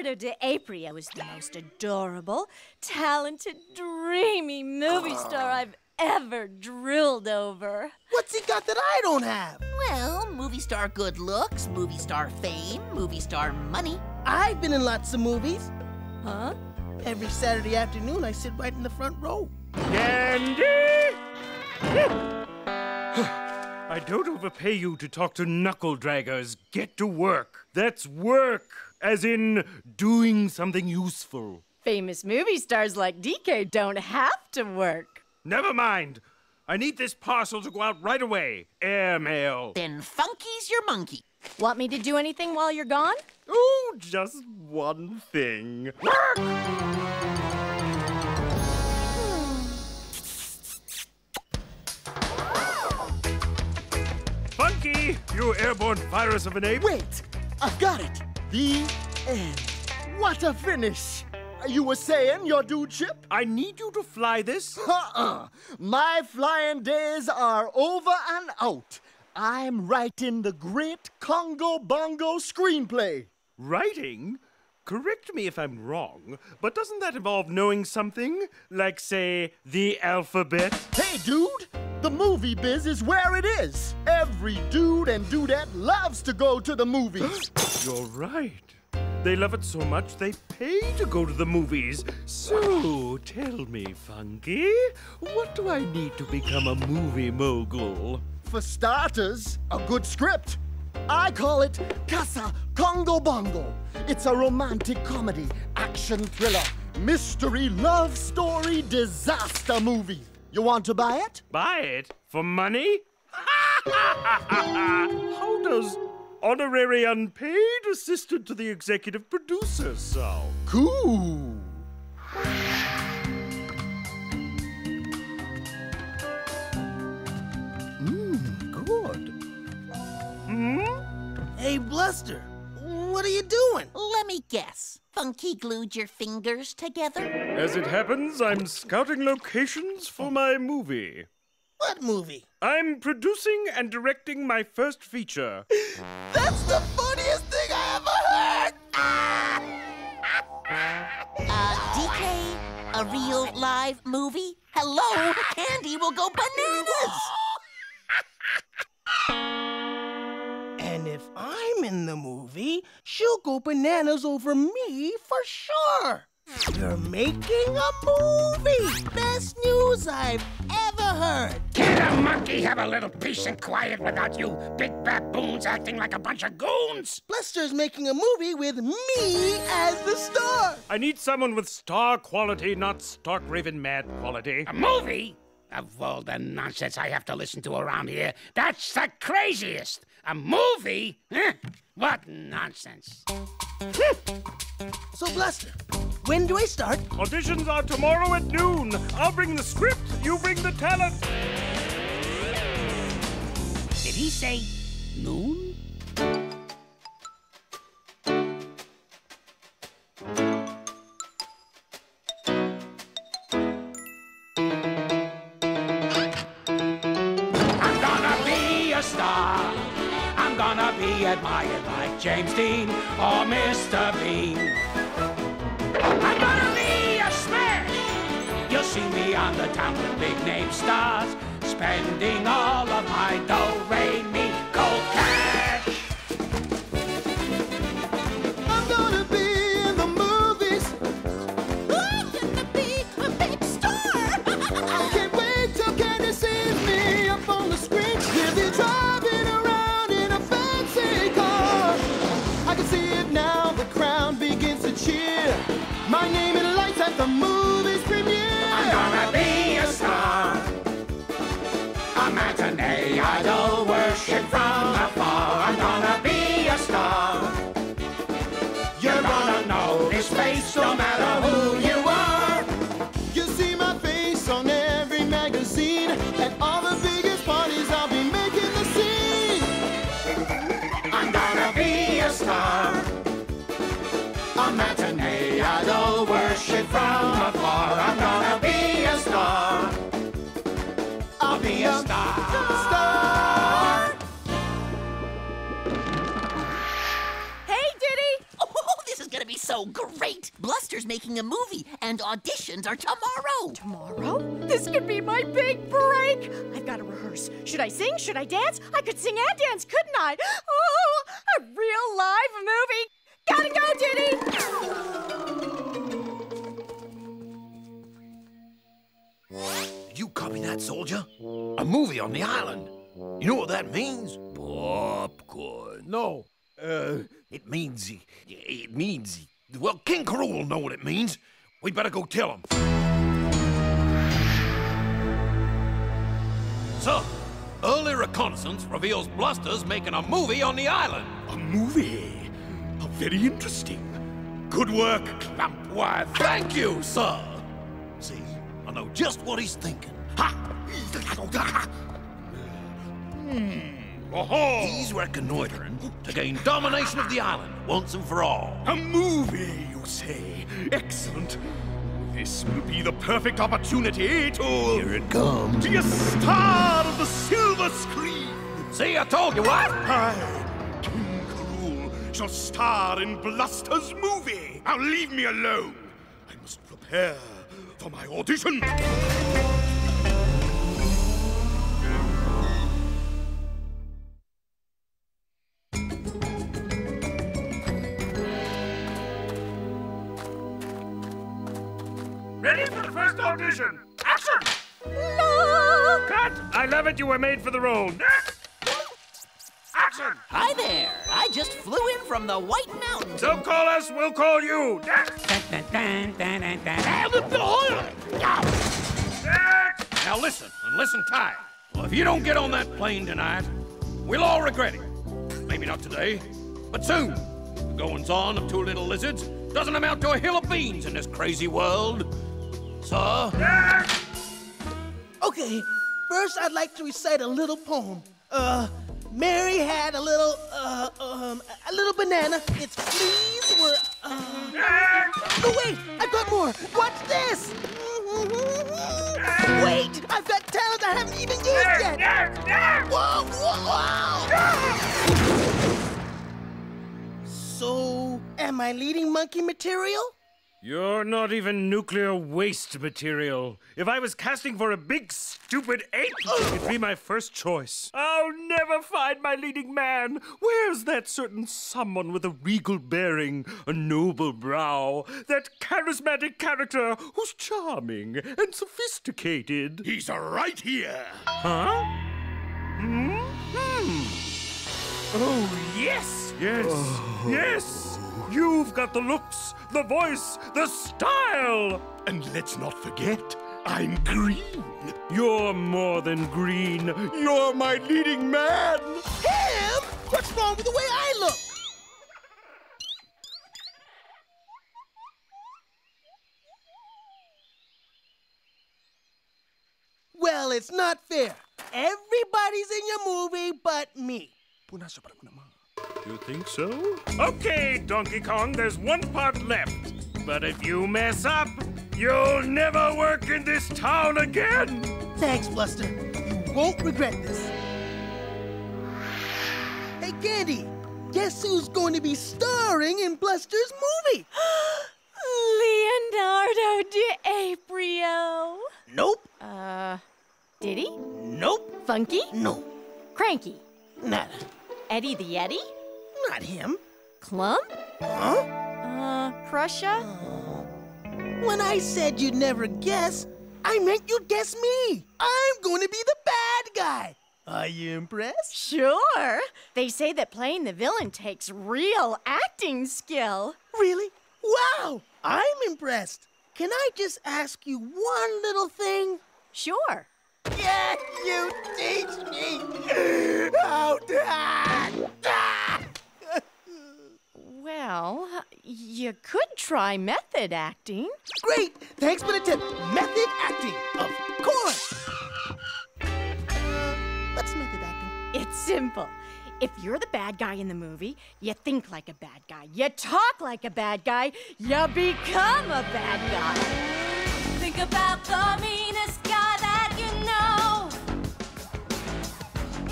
Leonardo DiCaprio is the most adorable, talented, dreamy movie star ah. I've ever drilled over. What's he got that I don't have? Well, movie star good looks, movie star fame, movie star money. I've been in lots of movies. Huh? Every Saturday afternoon, I sit right in the front row. Candy! I don't overpay you to talk to knuckle draggers. Get to work. That's work, as in doing something useful. Famous movie stars like DK don't have to work. Never mind. I need this parcel to go out right away. Airmail. Then Funky's your monkey. Want me to do anything while you're gone? Oh, just one thing. Funky, you airborne virus of an ape. Wait, I've got it. The end. What a finish. You were saying your dude ship? I need you to fly this. Uh-uh. My flying days are over and out. I'm writing the great Kongo Bongo screenplay. Writing? Correct me if I'm wrong, but doesn't that involve knowing something? Like, say, the alphabet? Hey, dude, the movie biz is where it is. Every dude and dudette loves to go to the movies. You're right. They love it so much they pay to go to the movies. So, tell me, Funky, what do I need to become a movie mogul? For starters, a good script. I call it Casa Kongo Bongo. It's a romantic comedy, action thriller, mystery, love story, disaster movie. You want to buy it? Buy it? For money? How does honorary unpaid assistant to the executive producer sound? Cool. Hey, Bluster, what are you doing? Let me guess. Funky glued your fingers together? As it happens, I'm scouting locations for my movie. What movie? I'm producing and directing my first feature. That's the funniest thing I ever heard! Uh, DK, a real live movie? Hello, Candy will go bananas! In the movie, she'll go bananas over me for sure. You're making a movie! Best news I've ever heard. Can a monkey have a little peace and quiet without you big baboons acting like a bunch of goons? Bluster's making a movie with me as the star. I need someone with star quality, not stark raven mad quality. A movie? Of all the nonsense I have to listen to around here, that's the craziest! A movie? Huh? What nonsense. Hmm. So, Bluster, when do I start? Auditions are tomorrow at noon. I'll bring the script, you bring the talent. Did he say noon? Gonna be admired like James Dean or Mr. Bean. I'm gonna be a smash. You'll see me on the town with big name stars, spending all of my do re mi cold cash. My name in lights at the movie's premiere. I'm gonna be a star. A matinee idol worship from from afar. I'm gonna be a star. I'll be a star. Star. Hey, Diddy! Oh, this is gonna be so great. Bluster's making a movie, and auditions are tomorrow. Tomorrow? This could be my big break. I've got to rehearse. Should I sing? Should I dance? I could sing and dance, couldn't I? Oh, a real live movie. Gotta go, Diddy! You copy that, soldier? A movie on the island. You know what that means? Popcorn. No. Uh, it means. It means. Well, King K. Rool will know what it means. We'd better go tell him. Sir, early reconnaissance reveals Bluster's making a movie on the island. A movie? How very interesting. Good work, Klump. Why, thank you, sir. I know just what he's thinking. Ha! Oh, He's reconnoitering to gain domination of the island once and for all. a movie, you say? Excellent. This will be the perfect opportunity to. Here it comes. Be a star of the silver screen. See, I told you what? I, King K. Rool, shall star in Bluster's movie. Now leave me alone. I must prepare for my audition. Ready for the first audition. Action! Cut! I love it. You were made for the role. Next! Action! Hi there. I just flew in from the White Mountains. Don't call us, we'll call you. Now listen, and listen tight. Well, if you don't get on that plane tonight, we'll all regret it. Maybe not today, but soon. The goings on of two little lizards doesn't amount to a hill of beans in this crazy world. Sir? Okay, first I'd like to recite a little poem. Uh, Mary had a little, uh, um, a little banana. Its fleas were, uh... Oh, wait, I've got more. Watch this? Wait, I've got talent I haven't even used yet. Next! Whoa, whoa. So, am I leading monkey material? You're not even nuclear waste material. If I was casting for a big, stupid ape, it'd be my first choice. I'll never find my leading man. Where's that certain someone with a regal bearing, a noble brow, that charismatic character who's charming and sophisticated? He's right here. Huh? Hmm? Hmm. Oh, yes, yes, yes. You've got the looks, the voice, the style. And let's not forget, I'm green. You're more than green. You're my leading man. Him? What's wrong with the way I look? Well, it's not fair. Everybody's in your movie but me. You think so? Okay, Donkey Kong, there's one part left. But if you mess up, you'll never work in this town again. Thanks, Bluster. You won't regret this. Hey, Candy, guess who's going to be starring in Bluster's movie? Leonardo DiCaprio. Nope, Uh, Diddy? nope, Funky? no, Cranky? nada. Eddie the Yeti? Not him. Klump? Huh? Uh, Krusha? When I said you'd never guess, I meant you'd guess me. I'm going to be the bad guy. Are you impressed? Sure. They say that playing the villain takes real acting skill. Really? Wow! I'm impressed. Can I just ask you one little thing? Sure. Can you teach me how to act? Well, you could try method acting. Great! Thanks for the tip. Method acting, of course. Uh, what's method acting? It's simple. If you're the bad guy in the movie, you think like a bad guy, you talk like a bad guy, you become a bad guy. Think about the meanest guy that you know.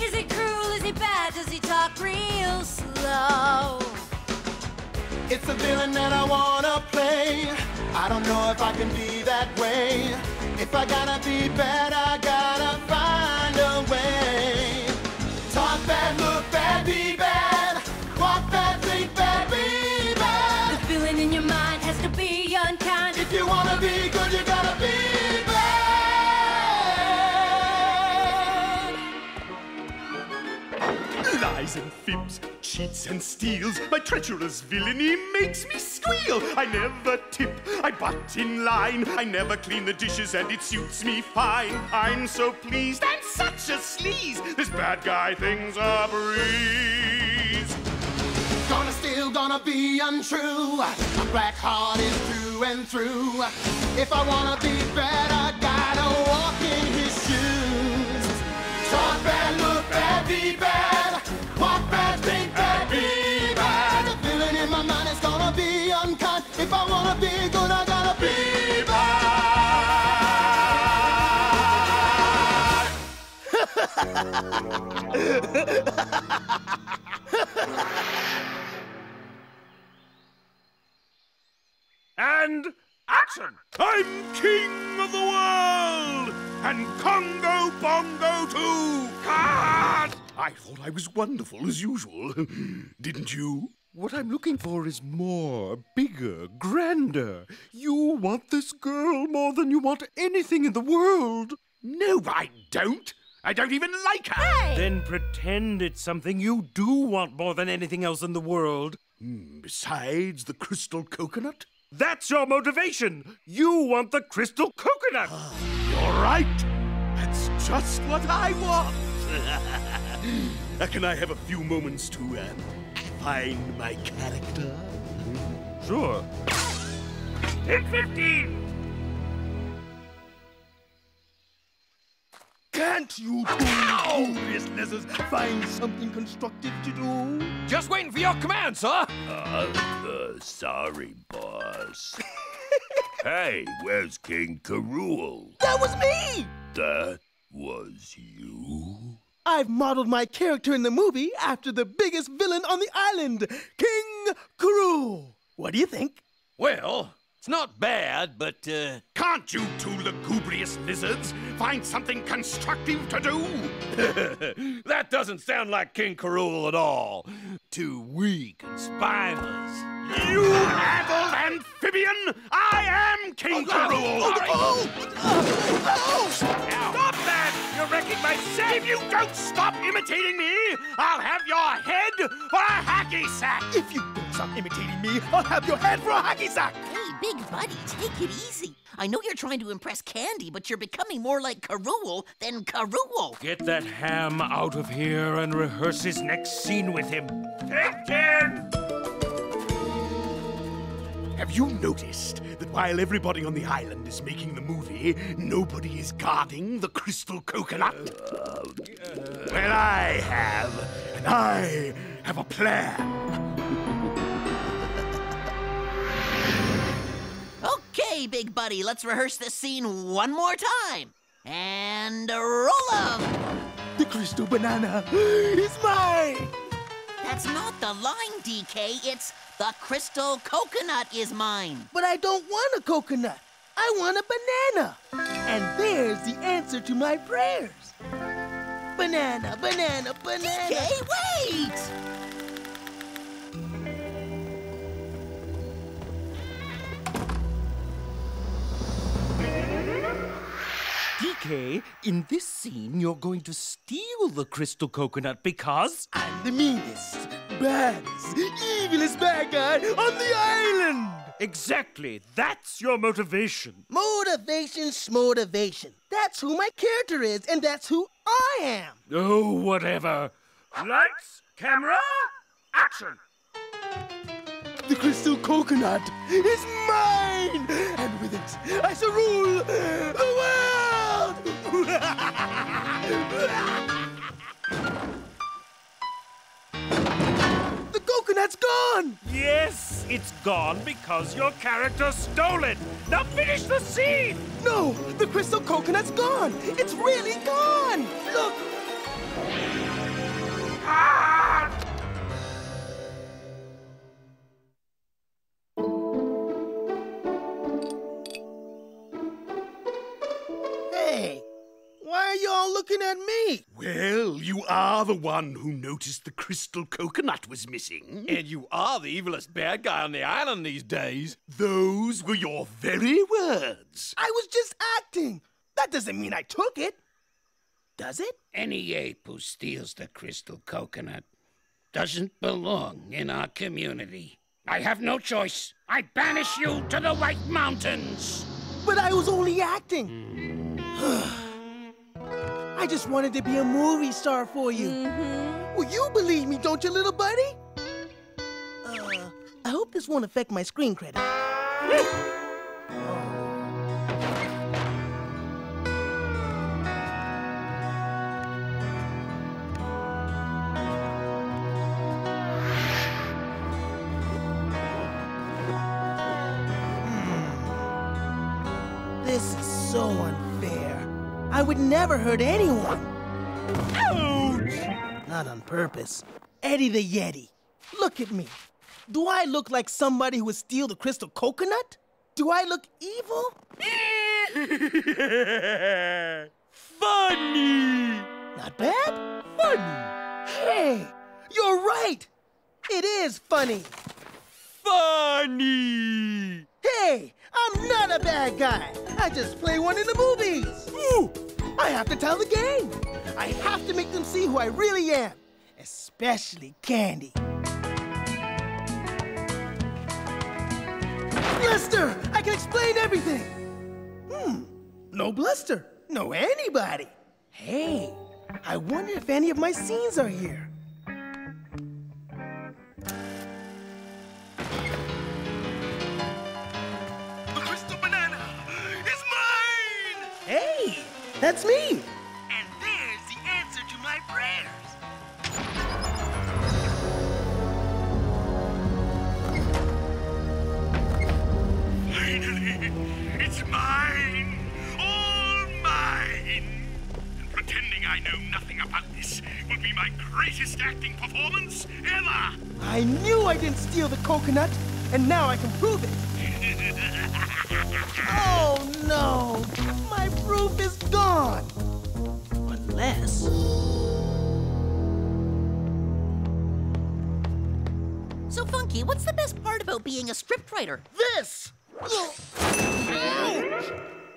Is he cruel? Is he bad? Does he talk real slow? It's a villain that I wanna play. I don't know if I can be that way. If I gotta be bad, I gotta find a way. Talk bad, look bad, be bad. Walk bad, think bad, be bad. The feeling in your mind has to be unkind. If you wanna be good, you gotta be bad. Lies and fibs, cheats and steals, my treacherous villainy makes me squeal. I never tip, I butt in line, I never clean the dishes and it suits me fine. I'm so pleased and such a sleaze, this bad guy thing's a breeze. Gonna steal, gonna be untrue. I'm black hearted through and through. If I wanna be bad, I gotta walk in his shoes. Talk bad, look bad, be bad. And action! I'm king of the world! And Kongo Bongo too! God! I thought I was wonderful as usual. Didn't you? What I'm looking for is more, bigger, grander. You want this girl more than you want anything in the world. No, I don't. I don't even like her. Then pretend it's something you do want more than anything else in the world. Besides the crystal coconut? That's your motivation. You want the crystal coconut. You're right. That's just what I want. Uh, Can I have a few moments to uh, find my character? Sure. Hit 15! Can't you two glorious lizards find something constructive to do? Just waiting for your command, sir. Uh, sorry, boss. hey, where's King K. Rool? That was me! That was you? I've modeled my character in the movie after the biggest villain on the island, King K. Rool. What do you think? Well, it's not bad, but uh, Can't you two lugubrious lizards find something constructive to do? that doesn't sound like King K. Rool at all. Too weak and spineless. You addled amphibian! I am King K. Rool! Stop that! You're wrecking my set! If you don't stop imitating me, I'll have your head for a hacky sack! If you don't stop imitating me, I'll have your head for a hockey sack. Hey, big buddy, take it easy. I know you're trying to impress Candy, but you're becoming more like K. Rool than K. Rool. Get that ham out of here and rehearse his next scene with him. Take ten! Have you noticed that while everybody on the island is making the movie, nobody is guarding the crystal coconut? well, I have, and I have a plan. Okay, big buddy, let's rehearse this scene one more time. And roll up. The crystal banana is mine. That's not the line, DK. It's the crystal coconut is mine. But I don't want a coconut. I want a banana. And there's the answer to my prayers. Banana, banana, banana. DK, wait! DK, in this scene, you're going to steal the crystal coconut because. I'm the meanest, baddest, evilest bad guy on the island. Exactly, that's your motivation. Motivation, motivation. That's who my character is, and that's who I am. Oh, whatever. Lights, camera, action! The crystal coconut is mine, and with it, I shall rule the world. coconut's gone! Yes, it's gone because your character stole it. Now finish the scene! No, the crystal coconut's gone! It's really gone! Look! Hey, looking at me? Well, you are the one who noticed the crystal coconut was missing. And you are the evilest bad guy on the island these days. Those were your very words. I was just acting. That doesn't mean I took it. Does it? Any ape who steals the crystal coconut doesn't belong in our community. I have no choice. I banish you to the White Mountains. But I was only acting. I just wanted to be a movie star for you. Well, you believe me, don't you, little buddy? Uh, I hope this won't affect my screen credit. never hurt anyone. Ouch! Not on purpose. Eddie the Yeti. Look at me. Do I look like somebody who would steal the crystal coconut? Do I look evil? Funny! Not bad? Funny. Hey, you're right. It is funny. Funny! Hey, I'm not a bad guy. I just play one in the movies. Ooh, I have to tell the gang. I have to make them see who I really am, especially Candy. Bluster! I can explain everything. Hmm, no Bluster, no anybody. Hey, I wonder if any of my scenes are here. That's me. And there's the answer to my prayers. Finally, it's mine! All mine! And pretending I know nothing about this will be my greatest acting performance ever! I knew I didn't steal the coconut, and now I can prove it. Oh no! My proof is a scriptwriter? This! Ouch!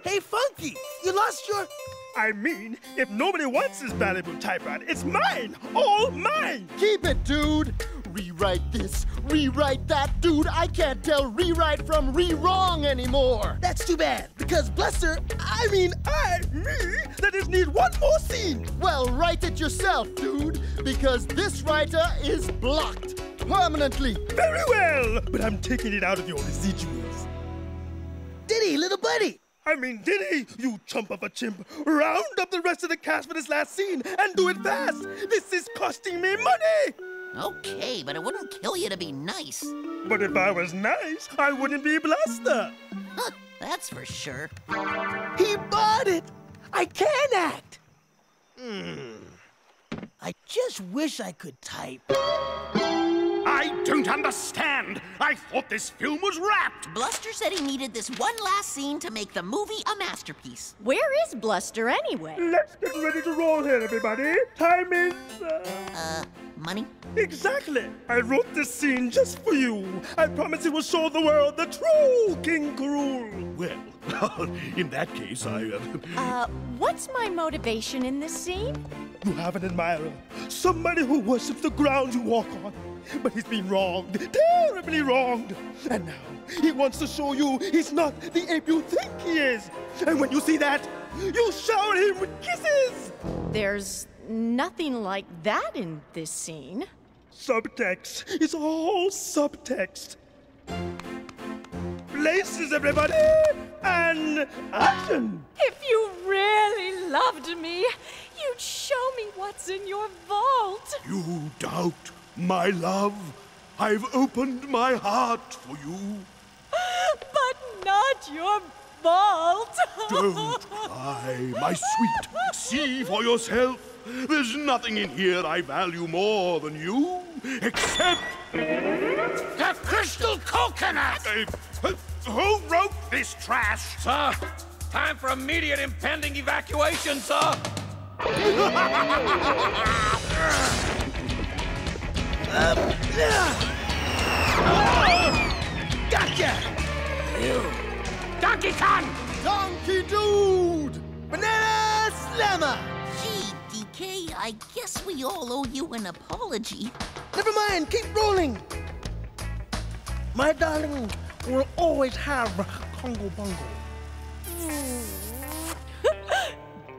Hey, Funky! You lost your. I mean, if nobody wants this valuable typewriter, it's mine! All mine! Keep it, dude! Rewrite this, rewrite that, dude! I can't tell rewrite from re-wrong anymore! That's too bad, because Bluster, I mean, I, me, that just need one more scene! Well, write it yourself, dude, because this writer is blocked permanently. Very well! But I'm taking it out of your residuals. Diddy, little buddy! I mean, Diddy, you chump of a chimp, round up the rest of the cast for this last scene and do it fast! This is costing me money! Okay, but it wouldn't kill you to be nice. But if I was nice, I wouldn't be Bluster. Huh, that's for sure. He bought it! I can act! Hmm. I just wish I could type. I don't understand! I thought this film was wrapped! Bluster said he needed this one last scene to make the movie a masterpiece. Where is Bluster anyway? Let's get ready to roll here, everybody. Time is. Uh... Uh, money? Exactly. I wrote this scene just for you. I promise it will show the world the true King K. Rool. Well, in that case, I. Uh, Uh, what's my motivation in this scene? You have an admirer, somebody who worships the ground you walk on. But he's been wronged, terribly wronged. And now he wants to show you he's not the ape you think he is. And when you see that, you shower him with kisses. There's nothing like that in this scene. Subtext. It's all subtext. Places, everybody, and action. If you really loved me, you'd show me what's in your vault. you doubt my love? I've opened my heart for you. But not your vault. Don't cry, my sweet. See for yourself. There's nothing in here I value more than you, except The crystal coconut! Uh, who wrote this trash? Sir, time for immediate impending evacuation, sir. Gotcha! Donkey Kong! Donkey Dude! Banana Slammer! Gee, DK, I guess we all owe you an apology. Never mind, keep rolling. My darling will always have Kongo Bongo.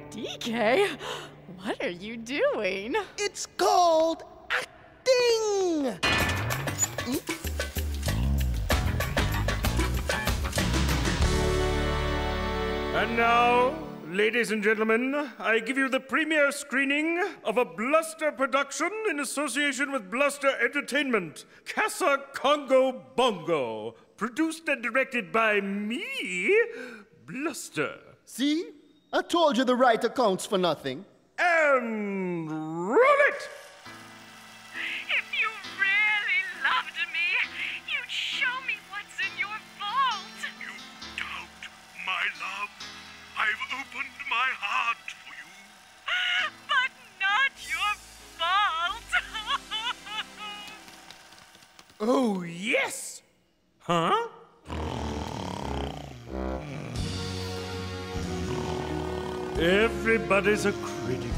DK, what are you doing? It's called acting! And now, ladies and gentlemen, I give you the premiere screening of a Bluster production in association with Bluster Entertainment, Casa Kongo Bongo, produced and directed by me, Bluster. See? I told you the writer counts for nothing. And roll it! Oh, yes! Huh? Everybody's a critic